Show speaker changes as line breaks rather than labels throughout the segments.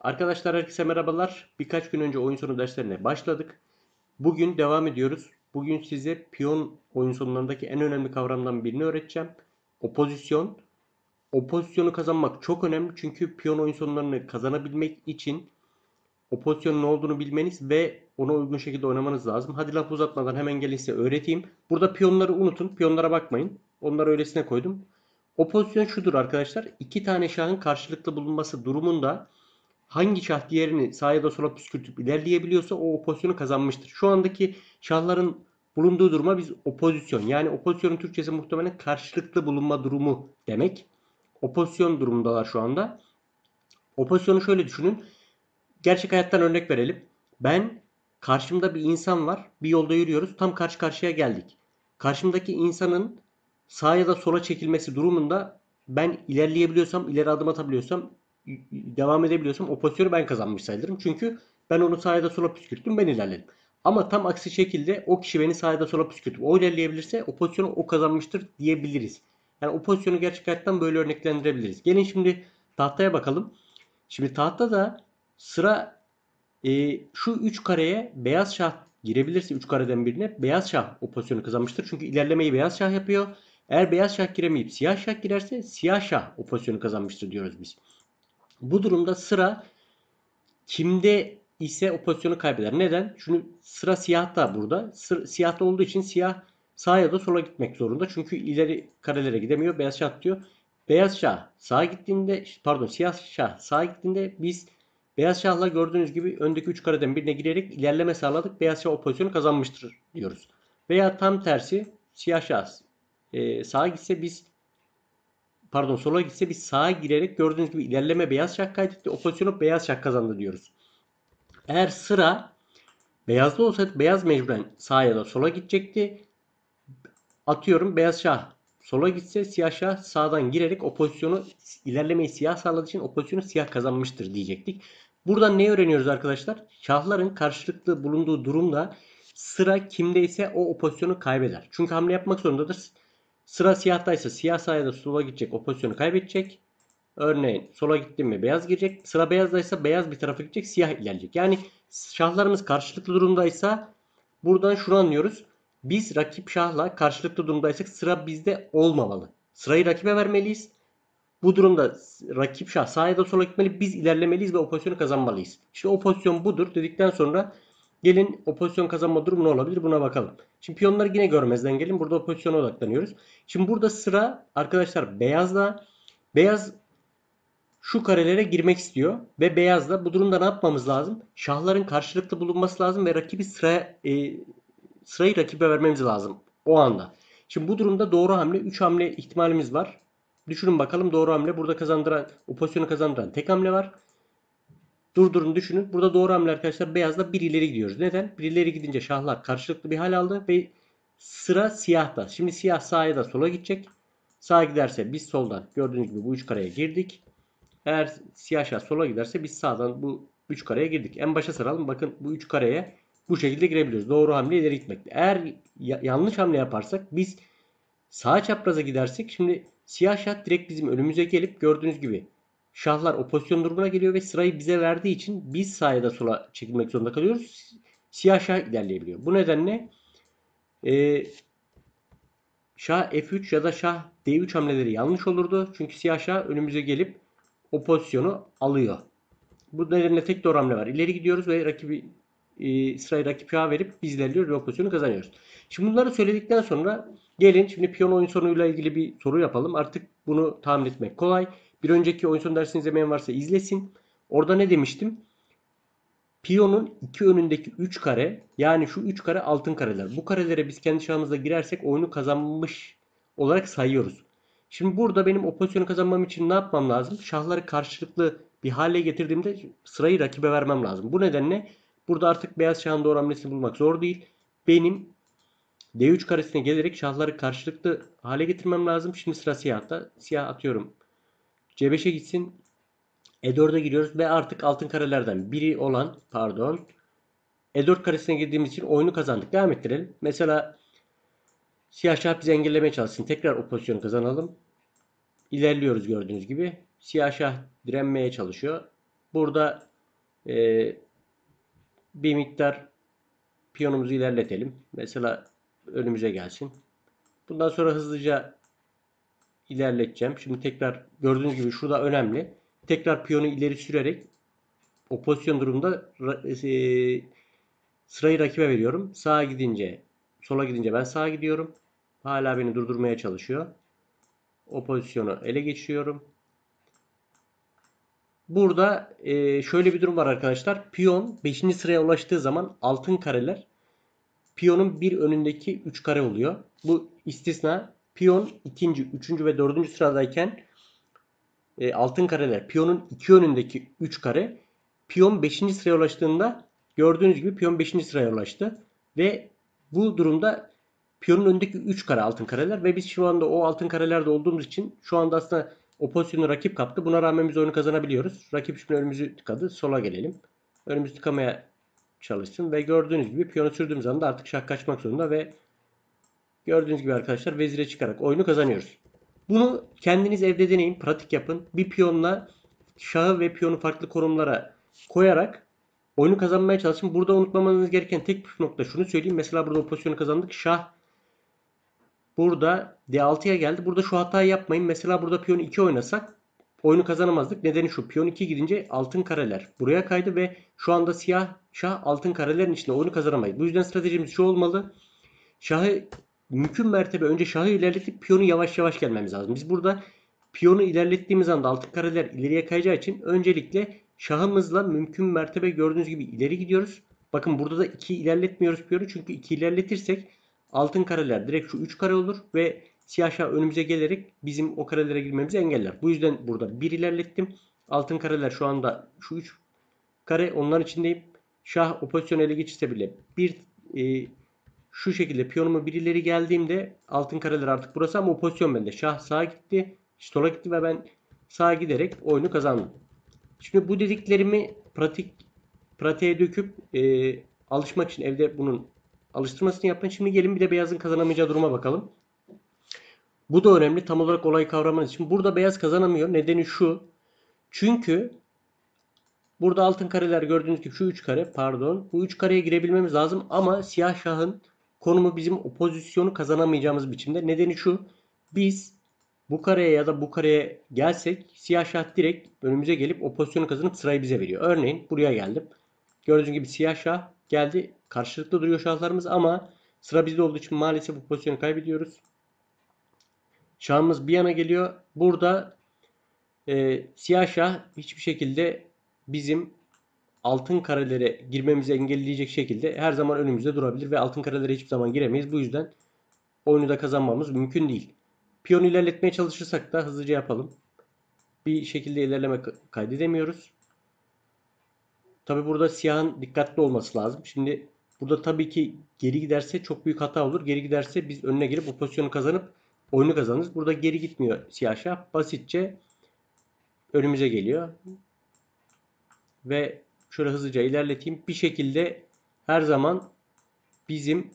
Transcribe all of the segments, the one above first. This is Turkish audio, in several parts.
Arkadaşlar herkese merhabalar. Birkaç gün önce oyun sonu derslerine başladık. Bugün devam ediyoruz. Bugün size piyon oyun sonlarındaki en önemli kavramdan birini öğreteceğim. Opozisyon. O pozisyonu kazanmak çok önemli çünkü piyon oyun sonlarını kazanabilmek için o pozisyonun ne olduğunu bilmeniz ve ona uygun şekilde oynamanız lazım. Hadi laf uzatmadan hemen gelin size öğreteyim. Burada piyonları unutun. Piyonlara bakmayın. Onları öylesine koydum. O pozisyon şudur arkadaşlar. İki tane şahın karşılıklı bulunması durumunda hangi şah diğerini sağa ya da sola püskürtüp ilerleyebiliyorsa o, o pozisyonu kazanmıştır. Şu andaki şahların bulunduğu duruma biz opozisyon yani opozisyonun Türkçesi muhtemelen karşılıklı bulunma durumu demek. Opozisyon durumundalar şu anda. Opozisyonu şöyle düşünün. Gerçek hayattan örnek verelim. Ben karşımda bir insan var. Bir yolda yürüyoruz. Tam karşı karşıya geldik. Karşımdaki insanın sağa ya da sola çekilmesi durumunda ben ilerleyebiliyorsam, ileri adım atabiliyorsam, devam edebiliyorsam o pozisyonu ben kazanmış sayılırım. Çünkü ben onu sağa ya da sola püskürttüm, ben ilerledim. Ama tam aksi şekilde o kişi beni sağa ya da sola püskürtüp o ilerleyebilirse o pozisyonu o kazanmıştır diyebiliriz. Yani o pozisyonu gerçek hayattan böyle örneklendirebiliriz. Gelin şimdi tahtaya bakalım. Şimdi tahtada sıra e, şu 3 kareye beyaz şah girebilirse 3 kareden birine beyaz şah o pozisyonu kazanmıştır. Çünkü ilerlemeyi beyaz şah yapıyor. Eğer beyaz şah giremeyip siyah şah girerse siyah şah o pozisyonu kazanmıştır diyoruz biz. Bu durumda sıra kimde ise o pozisyonu kaybeder. Neden? Çünkü sıra siyahta burada. Sıra, siyahta olduğu için siyah sağa ya da sola gitmek zorunda. Çünkü ileri karelere gidemiyor. Beyaz şah diyor. Beyaz şah sağa gittiğinde pardon siyah şah sağa gittiğinde biz beyaz şahla gördüğünüz gibi öndeki 3 kareden birine girerek ilerleme sağladık. Beyaz şah o pozisyonu kazanmıştır diyoruz. Veya tam tersi siyah şah e, sağa gitse biz pardon sola gitse biz sağa girerek gördüğünüz gibi ilerleme beyaz şah kaydetti. O pozisyonu beyaz şah kazandı diyoruz. Eğer sıra beyazda olsaydı beyaz mecburen sağa ya da sola gidecekti. Atıyorum beyaz şah sola gitse siyah şah sağdan girerek o pozisyonu ilerlemeyi siyah sağladığı için o pozisyonu siyah kazanmıştır diyecektik. Buradan ne öğreniyoruz arkadaşlar? Şahların karşılıklı bulunduğu durumda sıra kimdeyse o, o pozisyonu kaybeder. Çünkü hamle yapmak zorundadır. Sıra siyahtaysa siyah sağa da sola gidecek o pozisyonu kaybedecek. Örneğin sola gittim mi beyaz girecek. Sıra beyazdaysa beyaz bir tarafa gidecek siyah ilerleyecek. Yani şahlarımız karşılıklı durumdaysa buradan şunu anlıyoruz. Biz rakip şahla karşılıklı durumdaysak sıra bizde olmamalı. Sırayı rakibe vermeliyiz. Bu durumda rakip şah sağa ya da sola gitmeli. Biz ilerlemeliyiz ve o pozisyonu kazanmalıyız. İşte o pozisyon budur dedikten sonra gelin o pozisyon kazanma durumu ne olabilir buna bakalım. Şimdi piyonları yine görmezden gelin. Burada o pozisyona odaklanıyoruz. Şimdi burada sıra arkadaşlar beyazda beyaz şu karelere girmek istiyor ve beyazda bu durumda ne yapmamız lazım? Şahların karşılıklı bulunması lazım ve rakibi sıra e, sırayı rakibe vermemiz lazım o anda. Şimdi bu durumda doğru hamle 3 hamle ihtimalimiz var. Düşünün bakalım doğru hamle burada kazandıran o pozisyonu kazandıran tek hamle var. Durdurun düşünün. Burada doğru hamle arkadaşlar beyazla bir ileri gidiyoruz. Neden? Bir ileri gidince şahlar karşılıklı bir hal aldı ve sıra siyahta. Şimdi siyah sağa da sola gidecek. Sağa giderse biz soldan gördüğünüz gibi bu üç kareye girdik. Eğer siyah şah sola giderse biz sağdan bu üç kareye girdik. En başa saralım. Bakın bu üç kareye bu şekilde girebiliyoruz. Doğru hamle ileri gitmek. Eğer yanlış hamle yaparsak biz sağ çapraza gidersek şimdi siyah şah direkt bizim önümüze gelip gördüğünüz gibi şahlar o pozisyon durumuna geliyor ve sırayı bize verdiği için biz da sola çekilmek zorunda kalıyoruz. Siyah şah ilerleyebiliyor. Bu nedenle e, şah F3 ya da şah D3 hamleleri yanlış olurdu. Çünkü siyah şah önümüze gelip o pozisyonu alıyor. Bu nedenle tek doğru hamle var. İleri gidiyoruz ve rakibi e, sırayı rakip şaha verip biz ilerliyoruz ve o pozisyonu kazanıyoruz. Şimdi bunları söyledikten sonra gelin şimdi piyon oyun sonuyla ilgili bir soru yapalım. Artık bunu tahmin etmek kolay. Bir önceki oyun sonu dersini izlemeyen varsa izlesin. Orada ne demiştim? Piyonun iki önündeki 3 kare yani şu 3 kare altın kareler. Bu karelere biz kendi şahımızla girersek oyunu kazanmış olarak sayıyoruz. Şimdi burada benim o pozisyonu kazanmam için ne yapmam lazım? Şahları karşılıklı bir hale getirdiğimde sırayı rakibe vermem lazım. Bu nedenle burada artık beyaz şahın doğru hamlesini bulmak zor değil. Benim D3 karesine gelerek şahları karşılıklı hale getirmem lazım. Şimdi sıra siyahta. Siyah atıyorum. C5'e gitsin. E4'e giriyoruz ve artık altın karelerden biri olan pardon E4 karesine girdiğimiz için oyunu kazandık. Devam ettirelim. Mesela siyah şah bizi engellemeye çalışsın. Tekrar o pozisyonu kazanalım. İlerliyoruz gördüğünüz gibi. Siyah şah direnmeye çalışıyor. Burada Ee, bir miktar piyonumuzu ilerletelim. Mesela önümüze gelsin. Bundan sonra hızlıca ilerleteceğim. Şimdi tekrar gördüğünüz gibi şurada önemli. Tekrar piyonu ileri sürerek o pozisyon durumunda e, sırayı rakibe veriyorum. Sağa gidince, sola gidince ben sağa gidiyorum. Hala beni durdurmaya çalışıyor. O pozisyonu ele geçiriyorum. Burada e, şöyle bir durum var arkadaşlar. Piyon 5. sıraya ulaştığı zaman altın kareler piyonun bir önündeki 3 kare oluyor. Bu istisna piyon 2. 3. ve 4. sıradayken e, altın kareler piyonun 2 önündeki 3 kare piyon 5. sıraya ulaştığında gördüğünüz gibi piyon 5. sıraya ulaştı. Ve bu durumda piyonun önündeki 3 kare altın kareler ve biz şu anda o altın karelerde olduğumuz için şu anda aslında o pozisyonu rakip kaptı. Buna rağmen biz oyunu kazanabiliyoruz. Rakip şimdi önümüzü tıkadı. Sola gelelim. Önümüzü tıkamaya çalışsın ve gördüğünüz gibi piyonu sürdüğümüz anda artık şah kaçmak zorunda ve gördüğünüz gibi arkadaşlar vezire çıkarak oyunu kazanıyoruz. Bunu kendiniz evde deneyin, pratik yapın. Bir piyonla şahı ve piyonu farklı konumlara koyarak oyunu kazanmaya çalışın. Burada unutmamanız gereken tek püf nokta şunu söyleyeyim. Mesela burada o pozisyonu kazandık. Şah burada D6'ya geldi. Burada şu hatayı yapmayın. Mesela burada piyon 2 oynasak oyunu kazanamazdık. Nedeni şu. Piyon 2 gidince altın kareler buraya kaydı ve şu anda siyah şah altın karelerin içinde oyunu kazanamayız. Bu yüzden stratejimiz şu olmalı. Şahı mümkün mertebe önce şahı ilerletip piyonu yavaş yavaş gelmemiz lazım. Biz burada piyonu ilerlettiğimiz anda altın kareler ileriye kayacağı için öncelikle şahımızla mümkün mertebe gördüğünüz gibi ileri gidiyoruz. Bakın burada da 2 ilerletmiyoruz piyonu çünkü 2 ilerletirsek altın kareler direkt şu 3 kare olur ve siyah şah önümüze gelerek bizim o karelere girmemizi engeller. Bu yüzden burada 1 ilerlettim. Altın kareler şu anda şu 3 kare onların içindeyim. Şah o pozisyonu ele geçirse bile bir e, şu şekilde piyonumu bir ileri geldiğimde altın kareler artık burası ama o pozisyon bende. Şah sağa gitti, sola gitti ve ben sağa giderek oyunu kazandım. Şimdi bu dediklerimi pratik pratiğe döküp e, alışmak için evde bunun alıştırmasını yapın. Şimdi gelin bir de beyazın kazanamayacağı duruma bakalım. Bu da önemli tam olarak olayı kavramanız için. Burada beyaz kazanamıyor. Nedeni şu. Çünkü burada altın kareler gördüğünüz gibi şu 3 kare pardon. Bu 3 kareye girebilmemiz lazım ama siyah şahın konumu bizim o pozisyonu kazanamayacağımız biçimde. Nedeni şu. Biz bu kareye ya da bu kareye gelsek siyah şah direkt önümüze gelip o pozisyonu kazanıp sırayı bize veriyor. Örneğin buraya geldim. Gördüğünüz gibi siyah şah geldi. Karşılıklı duruyor şahlarımız ama sıra bizde olduğu için maalesef bu pozisyonu kaybediyoruz. Şahımız bir yana geliyor. Burada e, siyah şah hiçbir şekilde bizim altın karelere girmemizi engelleyecek şekilde her zaman önümüzde durabilir ve altın karelere hiçbir zaman giremeyiz. Bu yüzden oyunu da kazanmamız mümkün değil. Piyon ilerletmeye çalışırsak da hızlıca yapalım. Bir şekilde ilerleme kaydedemiyoruz. Tabi burada siyahın dikkatli olması lazım. Şimdi burada tabii ki geri giderse çok büyük hata olur. Geri giderse biz önüne girip o pozisyonu kazanıp oyunu kazanırız. Burada geri gitmiyor siyah şah. Basitçe önümüze geliyor. Ve şöyle hızlıca ilerleteyim. Bir şekilde her zaman bizim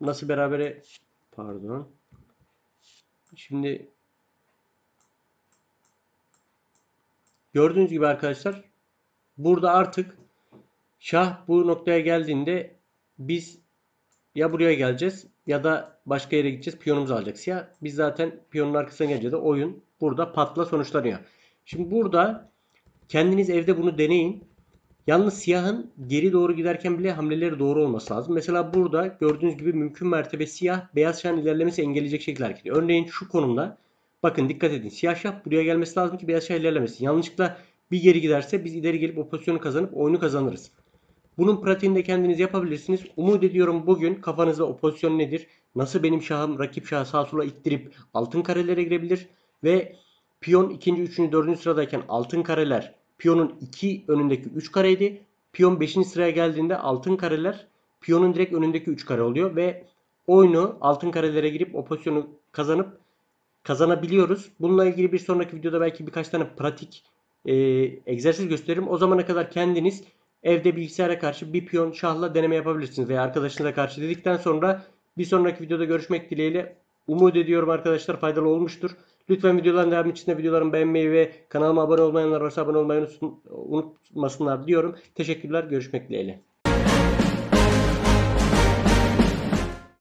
nasıl berabere pardon Şimdi gördüğünüz gibi arkadaşlar burada artık şah bu noktaya geldiğinde biz ya buraya geleceğiz ya da başka yere gideceğiz. Piyonumuzu alacak siyah. Biz zaten piyonun arkasına gelince oyun burada patla sonuçlanıyor. Şimdi burada kendiniz evde bunu deneyin. Yalnız siyahın geri doğru giderken bile hamleleri doğru olması lazım. Mesela burada gördüğünüz gibi mümkün mertebe siyah beyaz şahın ilerlemesi engelleyecek şekilde hareket ediyor. Örneğin şu konumda bakın dikkat edin. Siyah şah buraya gelmesi lazım ki beyaz şah ilerlemesin. Yanlışlıkla bir geri giderse biz ileri gelip o pozisyonu kazanıp oyunu kazanırız. Bunun pratiğinde kendiniz yapabilirsiniz. Umut ediyorum bugün kafanızda o pozisyon nedir? Nasıl benim şahım rakip şahı sağ sola ittirip altın karelere girebilir? Ve piyon 2. 3. 4. sıradayken altın kareler piyonun 2 önündeki 3 kareydi. Piyon 5. sıraya geldiğinde altın kareler piyonun direkt önündeki 3 kare oluyor ve oyunu altın karelere girip o pozisyonu kazanıp kazanabiliyoruz. Bununla ilgili bir sonraki videoda belki birkaç tane pratik e, egzersiz gösteririm. O zamana kadar kendiniz evde bilgisayara karşı bir piyon şahla deneme yapabilirsiniz veya arkadaşınıza karşı dedikten sonra bir sonraki videoda görüşmek dileğiyle umut ediyorum arkadaşlar faydalı olmuştur. Lütfen videoların devamı için de videolarımı beğenmeyi ve kanalıma abone olmayanlar varsa abone olmayı unutmasınlar diyorum. Teşekkürler. Görüşmek dileğiyle.